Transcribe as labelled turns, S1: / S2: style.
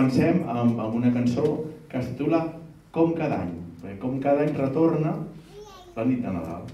S1: Comencem amb, amb una cançó que es titula Com cada any, perquè com cada any retorna la nit de Nadal.